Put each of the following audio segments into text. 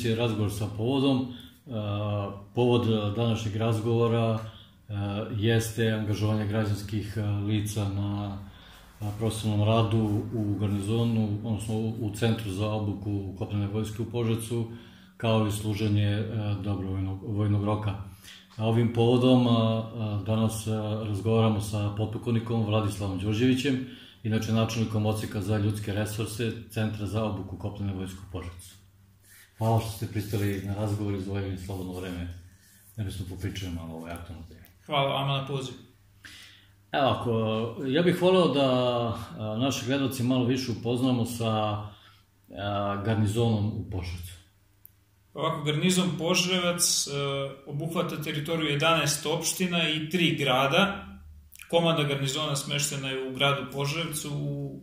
emisije Razgovor sa povodom. E, povod današnjeg razgovora e, jeste angažovanje građanskih e, lica na profesionalnom radu u garnizonu, odnosno u Centru za obuku kopnene vojske u Požecu, kao i služenje dobrovojnog vojnog roka. Ovim povodom danas razgovaramo sa potpukovnikom Vladislavom Đorđevićem, inače načelnikom oceka za ljudske resurse Centra za obuku kopnene vojske u Požarcu. Hvala što ste pristali na razgovor i zvojili slobodno vreme. Ne bismo popričali malo o ovoj aktualnoj temi. Hvala vama na poziv. Evo, ako, ja bih voleo da a, naše gledalci malo više upoznamo sa a, garnizonom u Požarcu. Ovako, garnizon Požarevac e, obuhvata teritoriju 11 opština i 3 grada, Komanda garnizona smeštena je u gradu Požarevcu, u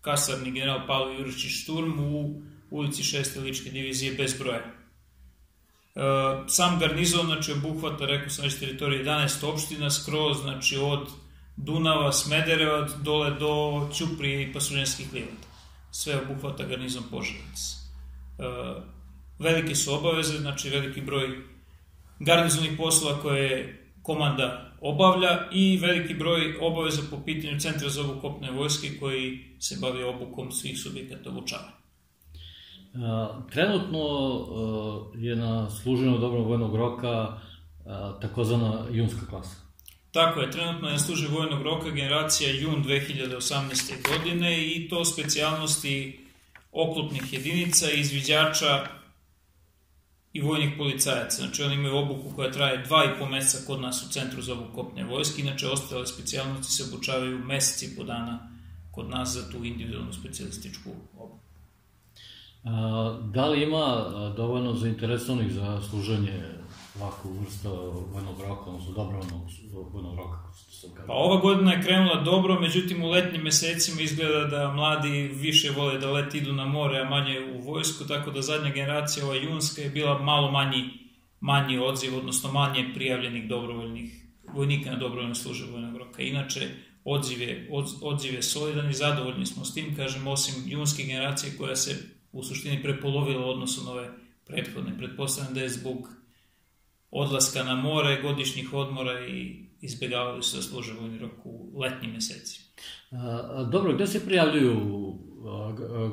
kasarni general Pavlo Juričić Šturm u ulici 6. ličke divizije bez broja. E, sam garnizon, znači, obuhvata, rekao sam već, teritorije 11 opština, skroz, znači, od Dunava, Smedereva, dole do Ćuprije i Pasuljenskih livada. Sve obuhvata garnizon Požarevac. E, velike su obaveze, znači, veliki broj garnizonnih poslova koje komanda obavlja i veliki broj obaveza po pitanju Centra za obuku kopne vojske koji se bavi obukom svih subjekata obučavanja. Trenutno je na služenju dobrog vojnog roka takozvana junska klasa. Tako je, trenutno je služi vojnog roka generacija jun 2018. godine i to specijalnosti oklopnih jedinica izviđača i vojnih policajaca. Znači oni imaju obuku koja traje dva i po meseca kod nas u Centru za obuku kopne vojske, inače ostale specijalnosti se obučavaju meseci po dana kod nas za tu individualnu specijalističku obuku. Da li ima dovoljno zainteresovanih za služenje ovakvu vrstu vojnog roka, odnosno dobrovoljnog vojnog roka? Pa ova godina je krenula dobro, međutim u letnjim mesecima izgleda da mladi više vole da leti idu na more, a manje u vojsku, tako da zadnja generacija, ova junska, je bila malo manji, manji odziv, odnosno manje prijavljenih dobrovoljnih vojnika na dobrovoljno služe vojnog roka. Inače, odziv je, od, odziv je solidan i zadovoljni smo s tim, kažem, osim junske generacije koja se u suštini prepolovila odnosu na ove prethodne. Pretpostavljam da je zbog odlaska na more, godišnjih odmora i izbjegavali su da služe vojni rok u letnjim meseci. dobro, gde se prijavljuju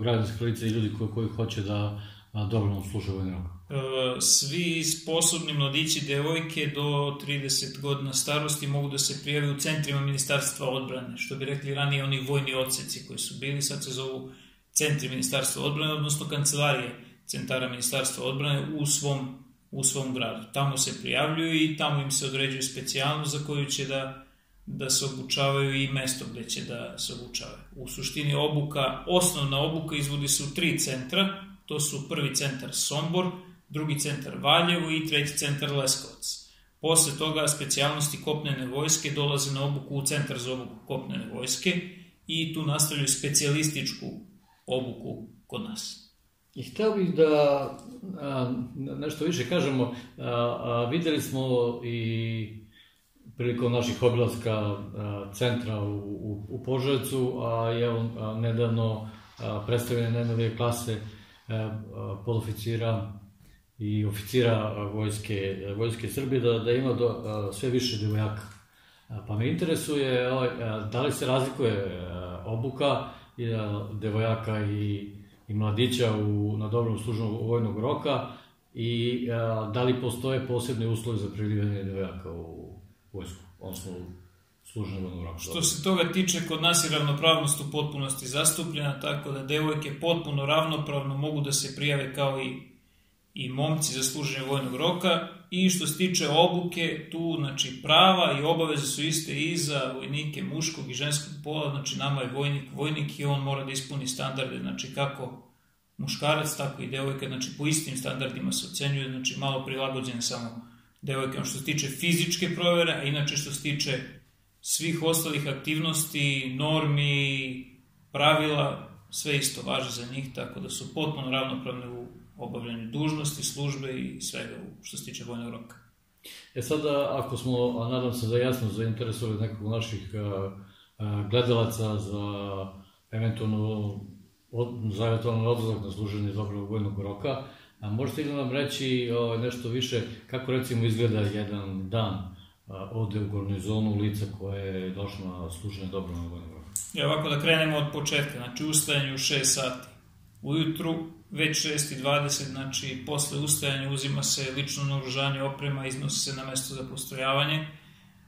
građanske lice i ljudi koji, koji hoće da dobrovoljno služe vojni rok? E, svi sposobni mladići, devojke do 30 godina starosti mogu da se prijave u centrima Ministarstva odbrane, što bi rekli ranije oni vojni odseci koji su bili, sad se zovu centri Ministarstva odbrane, odnosno kancelarije centara Ministarstva odbrane u svom u svom gradu. Tamo se prijavljuju i tamo im se određuju specijalnost za koju će da, da se obučavaju i mesto gde će da se obučavaju. U suštini obuka, osnovna obuka izvodi se u tri centra, to su prvi centar Sombor, drugi centar Valjevo i treći centar Leskovac. Posle toga specijalnosti kopnene vojske dolaze na obuku u centar za obuku kopnene vojske i tu nastavljaju specijalističku obuku kod nas. I hteo bih da a, nešto više kažemo. A, a, videli smo i prilikom naših obilaska a, centra u, u, u Požarecu, a je a, nedavno a, predstavljene najnovije klase a, a, podoficira i oficira vojske, vojske Srbije, da, da ima do, a, sve više devojaka. Pa me interesuje a, da li se razlikuje obuka devojaka i i mladića u, na dobrom služnom vojnog roka i a, da li postoje posebne uslovi za prilivanje devojaka u vojsku, odnosno služenje vojnog roka. Što se toga tiče, kod nas je ravnopravnost u potpunosti zastupljena, tako da devojke potpuno ravnopravno mogu da se prijave kao i, i momci za služenje vojnog roka. I što se tiče obuke, tu znači prava i obaveze su iste i za vojnike muškog i ženskog pola, znači nama je vojnik vojnik i on mora da ispuni standarde, znači kako muškarac, tako i devojka, znači po istim standardima se ocenjuje, znači malo prilagođene samo devojke, što se tiče fizičke provere, a inače što se tiče svih ostalih aktivnosti, normi, pravila, sve isto važe za njih, tako da su potpuno ravnopravne u obavljanju dužnosti, službe i svega što se tiče vojnog roka. E sada, ako smo, a nadam se da jasno zainteresovali nekog naših a, a, gledalaca za eventualno od, zavjetovan odlazak na služenje dobrog vojnog roka. A možete li nam reći o, nešto više kako recimo izgleda jedan dan a, ovde u garnizonu lica koje je došlo na služenje dobrog vojnog roka? Ja ovako da krenemo od početka, znači ustajanje u 6 sati. Ujutru već 6.20, znači posle ustajanja uzima se lično naoružanje oprema, iznosi se na mesto za postrojavanje.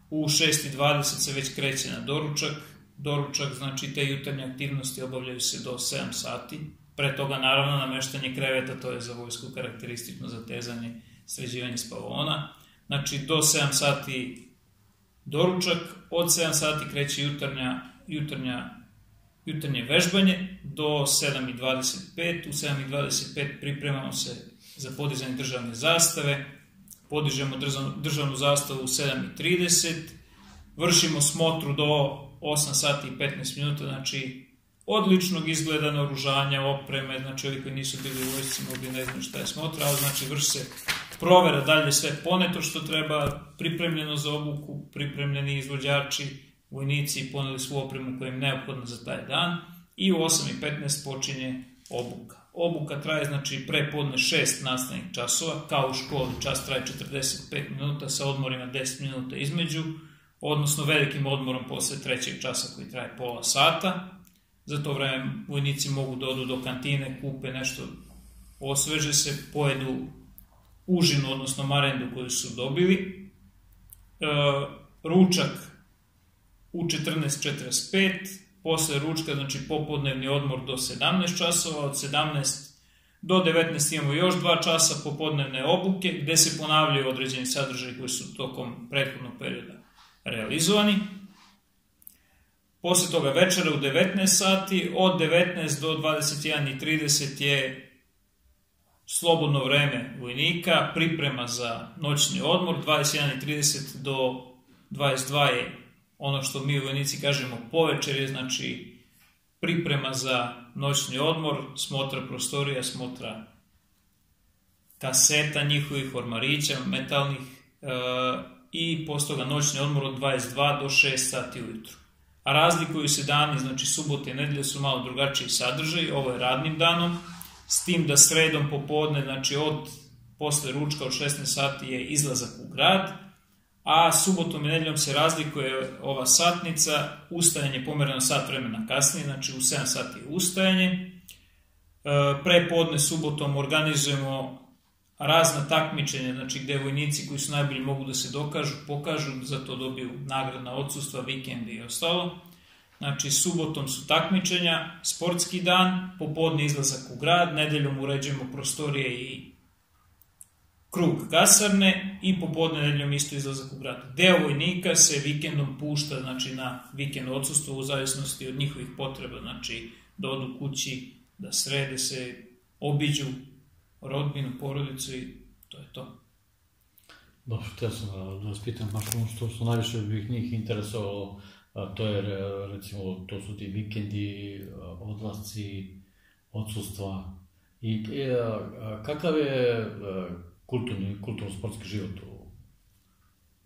U 6.20 se već kreće na doručak. Doručak, znači te jutarnje aktivnosti obavljaju se do 7 sati. Pre toga naravno nameštanje kreveta, to je za vojsku karakteristično za tezanje, sređivanje spavona. Znači do 7 sati doručak, od 7 sati kreće jutarnja, jutarnja jutarnje vežbanje do 7.25. U 7.25 pripremamo se za podizanje državne zastave, podižemo državnu zastavu u 7.30, vršimo smotru do 8 sati i 15 minuta, znači odličnog izgleda naoružanja, opreme, znači ovi koji nisu bili u vojsci mogli ne znaju šta je smotra, ali znači vrši se provera dalje sve poneto što treba, pripremljeno za obuku, pripremljeni izvođači, vojnici poneli svu opremu koja im neophodna za taj dan i u 8.15 počinje obuka. Obuka traje znači pre podne 6 nastavnih časova, kao u školi čas traje 45 minuta sa odmorima 10 minuta između, odnosno velikim odmorom posle trećeg časa koji traje pola sata. Za to vreme vojnici mogu da odu do kantine, kupe nešto, osveže se, pojedu užinu, odnosno marendu koju su dobili. E, ručak u 14.45, posle ručka, znači popodnevni odmor do 17 časova, od 17 do 19 imamo još 2 časa popodnevne obuke, gde se ponavljaju određeni sadržaji koji su tokom prethodnog perioda realizovani. Posle toga večera u 19 sati, od 19 do 21.30 je slobodno vreme vojnika, priprema za noćni odmor, 21.30 do 22 je ono što mi vojnici kažemo povečer je znači priprema za noćni odmor, smotra prostorija, smotra kaseta njihovih ormarića, metalnih e, i posle toga noćni odmor od 22 do 6 sati ujutru. A razlikuju se dani, znači subote i nedelje su malo drugačiji sadržaj, ovo je radnim danom, s tim da sredom popodne, znači od posle ručka od 16 sati je izlazak u grad, a subotom i nedeljom se razlikuje ova satnica, ustajanje pomereno sat vremena kasnije, znači u 7 sati je ustajanje. E, pre podne subotom organizujemo razna takmičenja, znači gde vojnici koji su najbolji mogu da se dokažu, pokažu, za to dobiju nagradna odsustva, vikende i ostalo. Znači, subotom su takmičenja, sportski dan, popodne izlazak u grad, nedeljom uređujemo prostorije i krug kasarne i popodne nedeljom isto izlazak u grad. Deo vojnika se vikendom pušta znači, na vikend odsustvo u zavisnosti od njihovih potreba, znači da odu kući, da srede se, obiđu rodbinu, porodicu i to je to. Dobro, te sam da, da vas pitam baš ono što, što najviše bih njih interesovalo, to je recimo, to su ti vikendi, odlasci, odsustva i, i kakav je kulturni, kulturno-sportski život u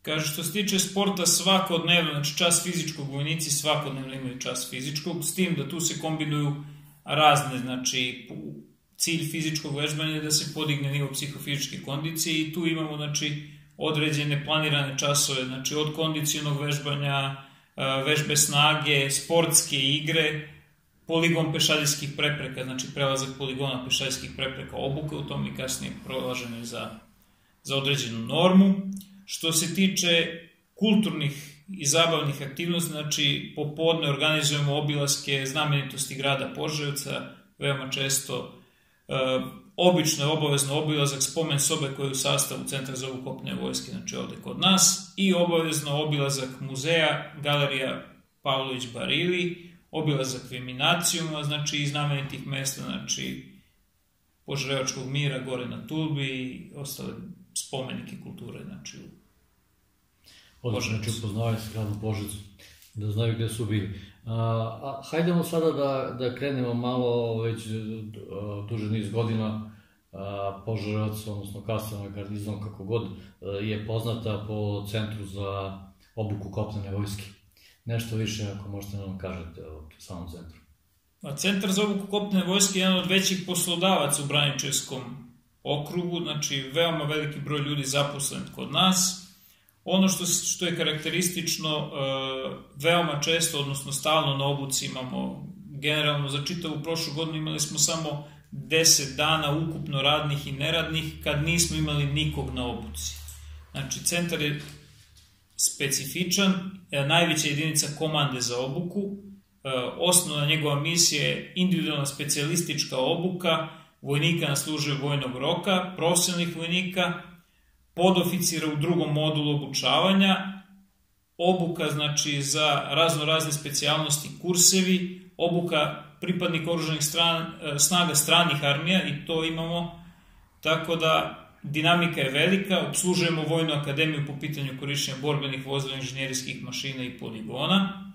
Kaže, što se tiče sporta svakodnevno, znači čas fizičkog, vojnici svakodnevno imaju čas fizičkog, s tim da tu se kombinuju razne, znači cilj fizičkog vežbanja je da se podigne nivo psihofizičke kondicije i tu imamo, znači, određene planirane časove, znači od kondicionog vežbanja, vežbe snage, sportske igre, poligon pešadijskih prepreka, znači prelazak poligona pešadijskih prepreka obuka, u tom i kasnije prolažene za, za određenu normu. Što se tiče kulturnih i zabavnih aktivnosti, znači popodne organizujemo obilaske znamenitosti grada Požarevca, veoma često e, obično je obavezno obilazak spomen sobe koje je u sastavu Centra za ukopne vojske, znači ovde kod nas, i obavezno obilazak muzeja, galerija Pavlović Barili, obilazak Viminacijuma, znači iz znamenitih mesta, znači Požarevačkog mira, gore na Tulbi i ostale spomenike kulture, znači u Odlično, znači upoznavaju se gradom Požecu, da znaju gde su bili. A, a, hajdemo sada da, da krenemo malo, već a, duže niz godina, a, Požarevac, odnosno Kasana garnizon, kako god, a, je poznata po centru za obuku kopnene vojske nešto više ako možete nam kažete o samom centru. A Centar za obuku kopne vojske je jedan od većih poslodavaca u Braničevskom okrugu, znači veoma veliki broj ljudi zaposlen kod nas. Ono što, što je karakteristično, e, veoma često, odnosno stalno na obuci imamo, generalno za čitavu prošlu godinu imali smo samo 10 dana ukupno radnih i neradnih, kad nismo imali nikog na obuci. Znači, centar je specifičan, e, najveća jedinica komande za obuku, e, osnovna njegova misija je individualna specijalistička obuka vojnika na služaju vojnog roka, profesionalnih vojnika, podoficira u drugom modulu obučavanja, obuka znači za razno razne specijalnosti kursevi, obuka pripadnika oruženih stran, e, snaga stranih armija i to imamo, tako da dinamika je velika, obslužujemo Vojnu akademiju po pitanju korišćenja borbenih vozila, inženjerijskih mašina i poligona,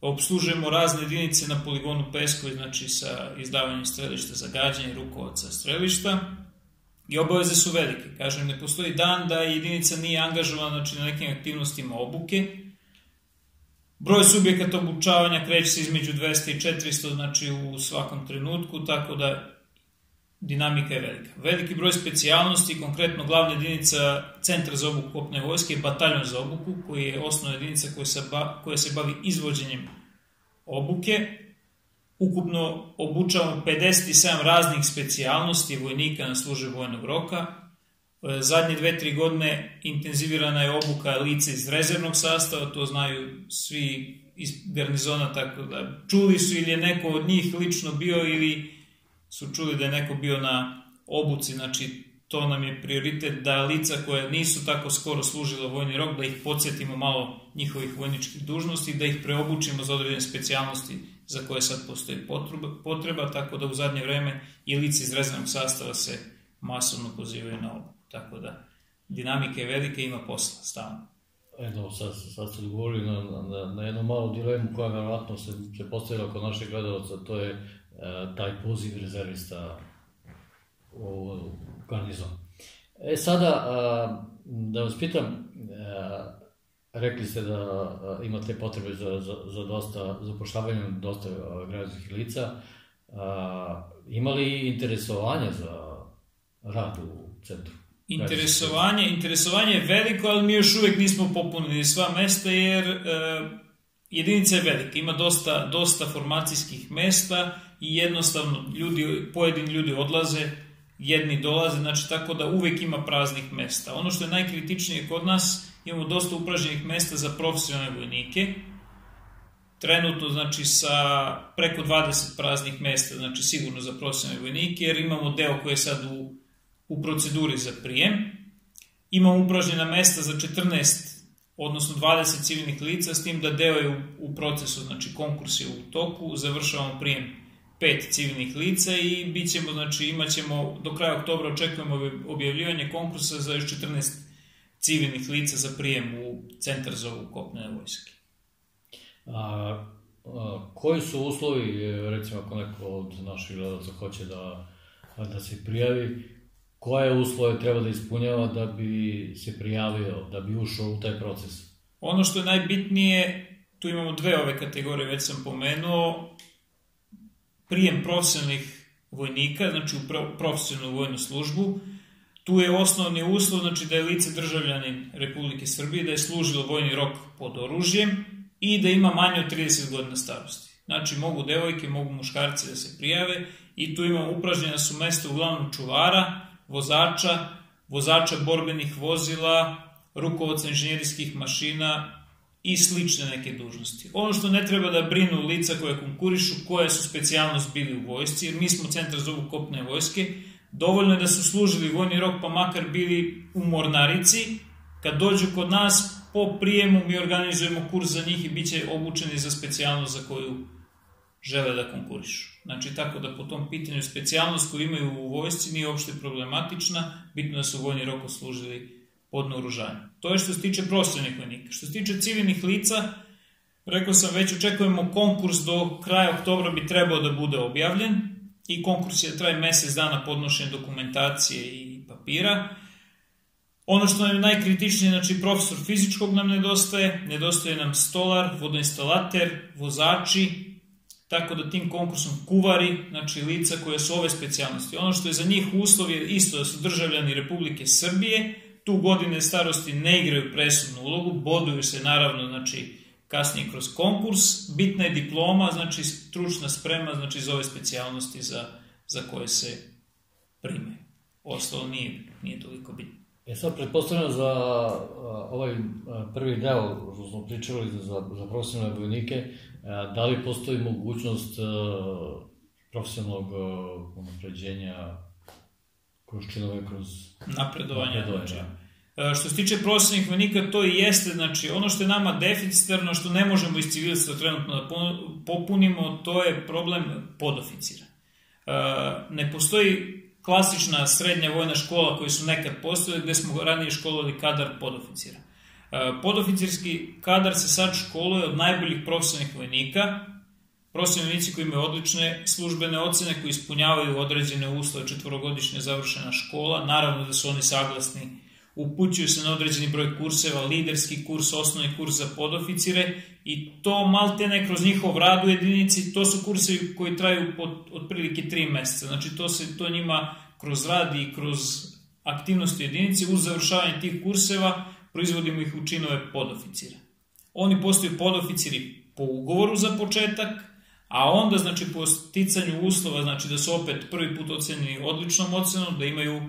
obslužujemo razne jedinice na poligonu Peskoj, znači sa izdavanjem strelišta za gađanje rukovaca strelišta, i obaveze su velike. Kažem, ne postoji dan da jedinica nije angažovana znači, na nekim aktivnostima obuke. Broj subjekata obučavanja kreće se između 200 i 400, znači u svakom trenutku, tako da dinamika je velika. Veliki broj specijalnosti, konkretno glavna jedinica Centra za obuku kopne vojske je bataljon za obuku, koji je osnovna jedinica koja se, ba, koja se bavi izvođenjem obuke. Ukupno obučavamo 57 raznih specijalnosti vojnika na službe vojnog roka. E, zadnje dve, tri godine intenzivirana je obuka lice iz rezervnog sastava, to znaju svi iz garnizona, tako da čuli su ili je neko od njih lično bio ili su čuli da je neko bio na obuci, znači to nam je prioritet da lica koje nisu tako skoro služila vojni rok, da ih podsjetimo malo njihovih vojničkih dužnosti, da ih preobučimo za određene specijalnosti za koje sad postoji potreba, tako da u zadnje vreme i lice iz rezervnog sastava se masovno pozivaju na obuku. Tako da dinamika je velika i ima posla stalno. Eto, sad, sad ste odgovorili na, na, na jednu malu dilemu koja verovatno se, se postavila kod naših gledalca, to je taj poziv rezervista u garnizon. E sada, a, da vas pitam, a, rekli ste da imate potrebe za, za, za dosta, zapošljavanje dosta građanskih lica, ima li interesovanja za rad u centru? Interesovanje, interesovanje je veliko, ali mi još uvek nismo popunili sva mesta, jer e, jedinica je velika, ima dosta, dosta formacijskih mesta i jednostavno ljudi, pojedini ljudi odlaze, jedni dolaze, znači tako da uvek ima praznih mesta. Ono što je najkritičnije kod nas, imamo dosta upražnjenih mesta za profesionalne vojnike, trenutno znači sa preko 20 praznih mesta, znači sigurno za profesionalne vojnike, jer imamo deo koji je sad u, u proceduri za prijem. Imamo upražnjena mesta za 14 odnosno 20 civilnih lica, s tim da deo je u, u procesu, znači konkurs je u toku, završavamo prijem pet civilnih lica i bit ćemo, znači imat ćemo, do kraja oktobra očekujemo objavljivanje konkursa za još 14 civilnih lica za prijem u centar za ovu kopnene vojske. A, a, koji su uslovi, recimo ako neko od naših gledalca hoće da, da se prijavi, koje uslove treba da ispunjava da bi se prijavio, da bi ušao u taj proces? Ono što je najbitnije, tu imamo dve ove kategorije, već sam pomenuo, prijem profesionalnih vojnika, znači u profesionalnu vojnu službu. Tu je osnovni uslov, znači da je lice državljanin Republike Srbije, da je služilo vojni rok pod oružjem i da ima manje od 30 godina starosti. Znači mogu devojke, mogu muškarci da se prijave i tu imamo upražnjena su mesta uglavnom čuvara, vozača, vozača borbenih vozila, rukovodca inženjerijskih mašina i slične neke dužnosti. Ono što ne treba da brinu lica koje konkurišu, koje su specijalnost bili u vojsci, jer mi smo centar za kopne vojske, dovoljno je da su služili vojni rok, pa makar bili u mornarici, kad dođu kod nas, po prijemu mi organizujemo kurs za njih i bit će obučeni za specijalnost za koju žele da konkurišu. Znači, tako da po tom pitanju specijalnost koju imaju u vojsci nije uopšte problematična, bitno da su vojni rok oslužili pod naoružanjem. To je što se tiče profesionalnih vojnika. Što se tiče civilnih lica, rekao sam već očekujemo konkurs do kraja oktobra bi trebao da bude objavljen i konkurs je traje mesec dana podnošenja dokumentacije i papira. Ono što nam je najkritičnije, znači profesor fizičkog nam nedostaje, nedostaje nam stolar, vodoinstalater, vozači, tako da tim konkursom kuvari, znači lica koje su ove specijalnosti. Ono što je za njih uslov je isto da su državljani Republike Srbije, tu godine starosti ne igraju presudnu ulogu, boduju se naravno, znači, kasnije kroz konkurs, bitna je diploma, znači stručna sprema, znači za ove specijalnosti za, za koje se prime. Ostalo nije, nije toliko bitno. E sad, pretpostavljam za ovaj prvi deo, što smo pričali za, za profesionalne vojnike, da li postoji mogućnost profesionalnog unapređenja kroz činove, kroz napredovanje. napredovanje znači. Da. Što se tiče profesionalnih vojnika, to i jeste, znači, ono što je nama deficitarno, što ne možemo iz civilstva trenutno da popunimo, to je problem podoficira. Ne postoji klasična srednja vojna škola koji su nekad postojali, gde smo ranije školovali kadar podoficira. Podoficirski kadar se sad školuje od najboljih profesionalnih vojnika, profesionalni vojnici koji imaju odlične službene ocene, koji ispunjavaju određene uslove, četvorogodišnje završena škola, naravno da su oni saglasni upućuju se na određeni broj kurseva, liderski kurs, osnovni kurs za podoficire i to maltene kroz njihov rad u jedinici, to su kursevi koji traju pod, otprilike 3 meseca. Znači to se to njima kroz rad i kroz aktivnosti jedinice uz završavanje tih kurseva proizvodimo ih u činove podoficira. Oni postaju podoficiri po ugovoru za početak, a onda znači po sticanju uslova, znači da su opet prvi put ocenjeni odličnom ocenom, da imaju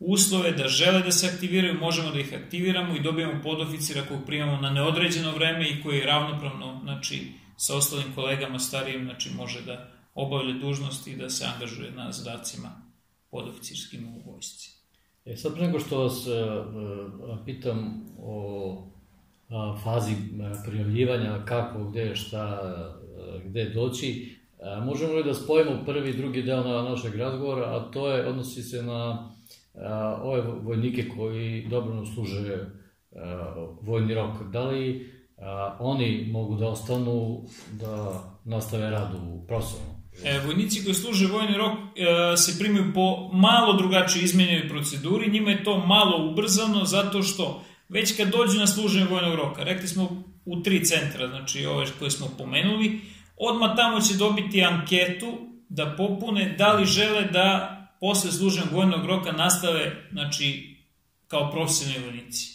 uslove da žele da se aktiviraju, možemo da ih aktiviramo i dobijamo podoficira kog primamo na neodređeno vreme i koji ravnopravno, znači, sa ostalim kolegama starijim, znači, može da obavlja dužnosti i da se angažuje na zadacima podoficirskim u vojsci. E sad pre nego što vas uh, pitam o a, fazi prijavljivanja, kako, gde, šta, gde doći, a, možemo li da spojimo prvi i drugi deo na našeg razgovora, a to je, odnosi se na a, ove vojnike koji dobro služe vojni rok, da li oni mogu da ostanu da nastave rad u profesionalnom? E, vojnici koji služe vojni rok e, se primaju po malo drugačije izmenjenoj proceduri, njima je to malo ubrzano zato što već kad dođu na služenje vojnog roka, rekli smo u tri centra, znači ove koje smo pomenuli, odmah tamo će dobiti anketu da popune da li žele da posle služenog vojnog roka nastave, znači, kao profesionalni vojnici.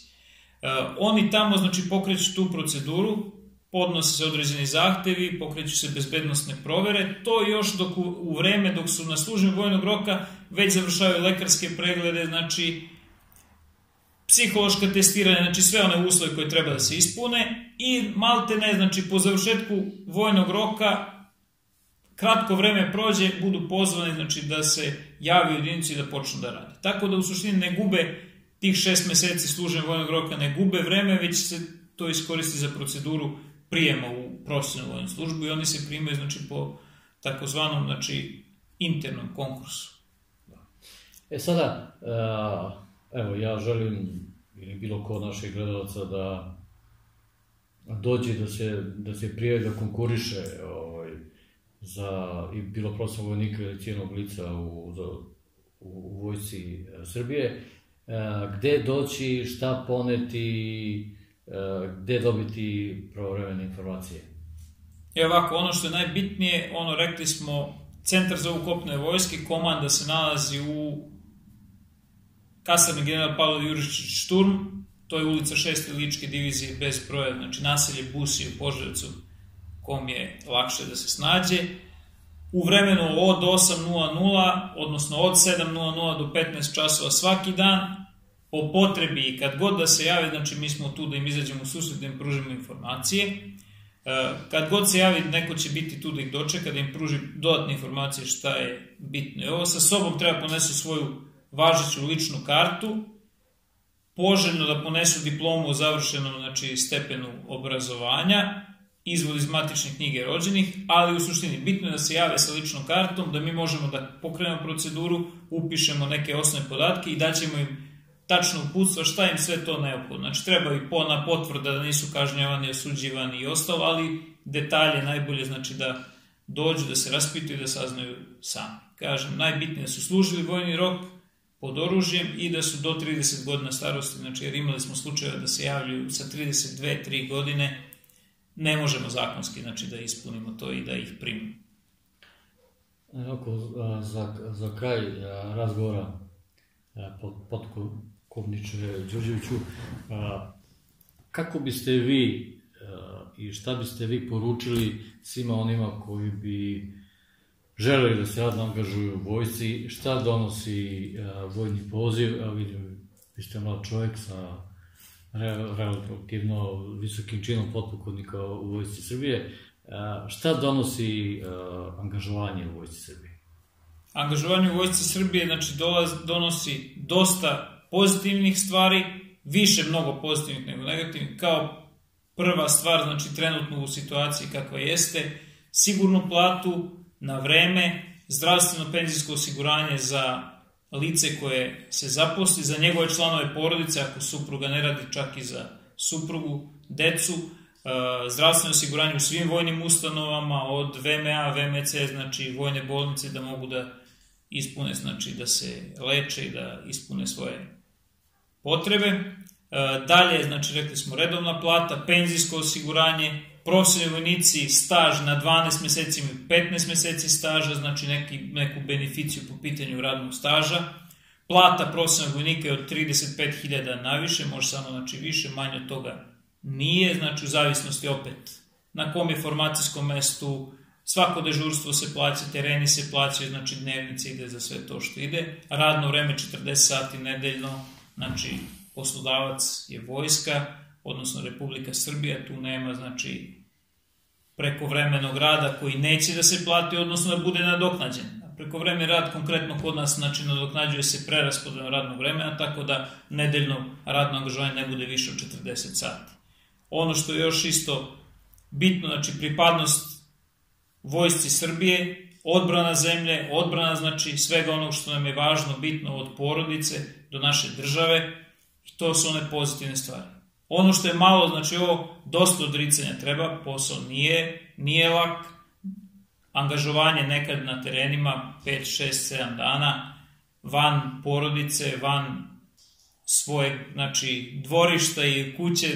E, oni tamo, znači, pokreću tu proceduru, podnose se određeni zahtevi, pokreću se bezbednostne provere, to još dok u, u vreme dok su na služenju vojnog roka već završavaju lekarske preglede, znači psihološka testiranja, znači sve one uslove koje treba da se ispune i malte ne, znači po završetku vojnog roka kratko vreme prođe, budu pozvani znači, da se javi u jedinicu i da počnu da rade. Tako da u suštini ne gube tih šest meseci služenja vojnog roka, ne gube vreme, već se to iskoristi za proceduru prijema u profesionalnu vojnu službu i oni se primaju znači, po takozvanom znači, internom konkursu. E sada, evo, ja želim, ili bilo ko naših gledalaca, da dođe da se, da se prijavi, da konkuriše za i bilo profesionalnog vojnika ili cijenog lica u, za, u, vojsci e, Srbije, e, gde doći, šta poneti, e, gde dobiti pravovremene informacije? E ovako, ono što je najbitnije, ono rekli smo, Centar za ukopne vojske, komanda se nalazi u kasarni general Pavlo Jurišić Šturm, to je ulica 6. ličke divizije bez broja, znači naselje Busi u Požarevcu, kom je lakše da se snađe. U vremenu od 8.00, odnosno od 7.00 do 15 časova svaki dan, po potrebi i kad god da se jave, znači mi smo tu da im izađemo u susret, da im pružimo informacije. E, kad god se javi, neko će biti tu da ih dočeka, da im pruži dodatne informacije šta je bitno. I ovo sa sobom treba ponesu svoju važeću ličnu kartu, poželjno da ponesu diplomu o završenom znači, stepenu obrazovanja, izvod iz matične knjige rođenih, ali u suštini bitno je da se jave sa ličnom kartom, da mi možemo da pokrenemo proceduru, upišemo neke osnovne podatke i daćemo im tačno uputstva šta im sve to neophodno. Znači treba i pona potvrda da nisu kažnjavani, osuđivani i ostalo, ali detalje najbolje znači da dođu, da se raspituju i da saznaju sami. Kažem, najbitnije da su služili vojni rok pod oružjem i da su do 30 godina starosti, znači jer imali smo slučajeva da se javljaju sa 32-3 godine ne možemo zakonski znači, da ispunimo to i da ih primimo. Oko, za, za kraj razgovora pod, podkovniče Đurđeviću, kako biste vi i šta biste vi poručili svima onima koji bi želeli da se radno angažuju u vojsci, šta donosi vojni poziv, a vidim, vi ste mlad čovjek sa relativno visokim činom potpukovnika u vojsci Srbije, šta donosi angažovanje u vojsci Srbije? Angažovanje u vojsci Srbije znači, dolaz, donosi dosta pozitivnih stvari, više mnogo pozitivnih nego negativnih, kao prva stvar, znači trenutno u situaciji kakva jeste, sigurnu platu na vreme, zdravstveno penzijsko osiguranje za lice koje se zaposli, za njegove članove porodice, ako supruga ne radi čak i za suprugu, decu, E, zdravstveno osiguranje u svim vojnim ustanovama, od VMA, VMC, znači vojne bolnice, da mogu da ispune, znači da se leče i da ispune svoje potrebe. E, dalje, znači rekli smo redovna plata, penzijsko osiguranje, profesionalni vojnici staž na 12 meseci i 15 meseci staža, znači neki, neku beneficiju po pitanju radnog staža. Plata profesionalnog vojnika je od 35.000 naviše, može samo znači više, manje od toga Nije, znači u zavisnosti opet na kom je formacijskom mestu, svako dežurstvo se plaća, tereni se plaćaju, znači dnevnice ide za sve to što ide, radno vreme 40 sati nedeljno, znači poslodavac je vojska, odnosno Republika Srbija, tu nema znači preko vremenog rada koji neće da se plati, odnosno da bude nadoknađen. Preko vreme rad konkretno kod nas znači nadoknađuje se preraspodelom radnog vremena, tako da nedeljno radno angažovanje ne bude više od 40 sati. Ono što je još isto bitno, znači pripadnost vojsci Srbije, odbrana zemlje, odbrana znači svega onog što nam je važno, bitno od porodice do naše države i to su one pozitivne stvari. Ono što je malo, znači ovo dosta odricanja treba, posao nije, nije lak, angažovanje nekad na terenima 5, 6, 7 dana, van porodice, van svoje, znači, dvorišta i kuće,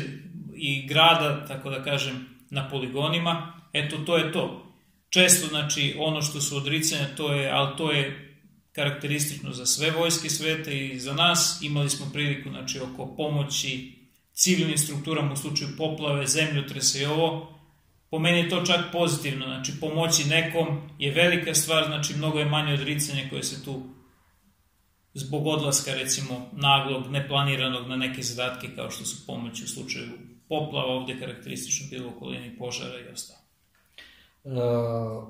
i grada, tako da kažem, na poligonima, eto, to je to. Često, znači, ono što su odricanja, to je, ali to je karakteristično za sve vojske sveta i za nas. Imali smo priliku, znači, oko pomoći civilnim strukturama u slučaju poplave, zemljotrese i ovo. Po meni je to čak pozitivno, znači, pomoći nekom je velika stvar, znači, mnogo je manje odricanja koje se tu zbog odlaska, recimo, naglog, neplaniranog na neke zadatke kao što su pomoći u slučaju poplava ovde karakteristično bilo okolini požara i ostalo. Uh,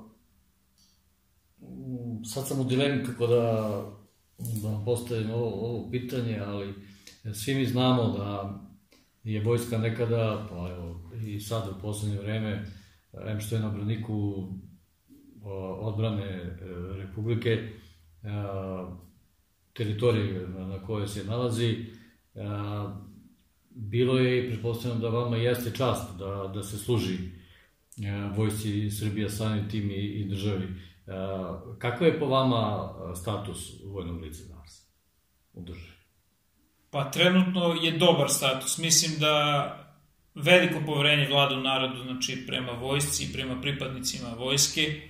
sad sam u dilemi kako da, da postavim ovo, ovo pitanje, ali svi mi znamo da je vojska nekada, pa evo, i sad u poslednje vreme, em što je na braniku odbrane e, Republike, teritorije na kojoj se nalazi, bilo je i pretpostavljam da vama jeste čast da, da se služi e, vojsci Srbija samim tim i, i državi. E, kakav je po vama status vojnog lica danas u državi? Pa trenutno je dobar status. Mislim da veliko poverenje vlada u narodu, znači prema vojsci i prema pripadnicima vojske.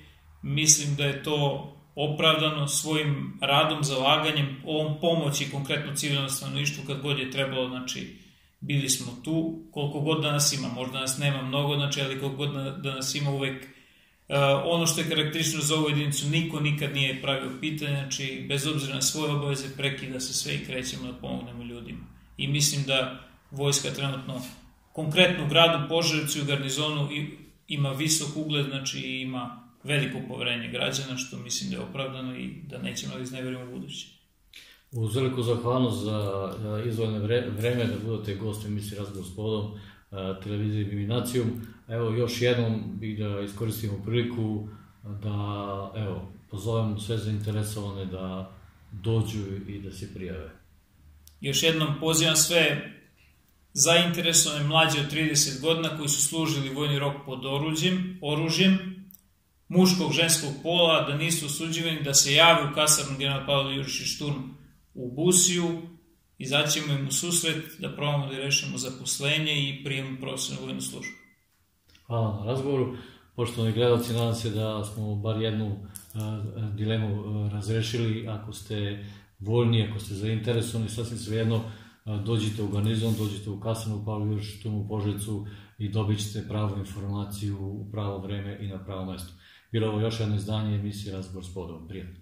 Mislim da je to opravdano svojim radom, zalaganjem, ovom pomoći konkretno civilnom stanovništvu kad god je trebalo, znači bili smo tu, koliko god da nas ima, možda nas nema mnogo, znači, ali koliko god da, nas ima uvek ono što je karakteristično za ovu jedinicu, niko nikad nije pravio pitanje, znači bez obzira na svoje obaveze prekida se sve i krećemo da pomognemo ljudima. I mislim da vojska trenutno, konkretno u gradu Požarevcu i u garnizonu ima visok ugled, znači ima veliko poverenje građana, što mislim da je opravdano i da nećemo da izneverimo u budući. Uz veliku zahvalnost za izvojene vreme da budete gosti emisiji Razgovor s podom televizije Biminacijum. Evo, još jednom bih da iskoristimo priliku da, evo, pozovem sve zainteresovane da dođu i da se prijave. Još jednom pozivam sve zainteresovane mlađe od 30 godina koji su služili vojni rok pod oružjem, oružjem muškog, ženskog pola, da nisu osuđivani, da se jave u kasarnu general Pavle Jurišić Šturm u Busiju, izaćemo im u susret da probamo da rešimo zaposlenje i prijemu profesionalnu vojnu službu. Hvala na razgovoru. Poštovani gledalci, nadam se da smo bar jednu dilemu razrešili. Ako ste voljni, ako ste zainteresovani, sasvim svejedno, dođite u garnizon, dođite u kasanu Pavlju u Požecu i dobit ćete pravu informaciju u pravo vreme i na pravo mesto. Bilo ovo još jedno izdanje emisije Razgovor s podom. Prijatno.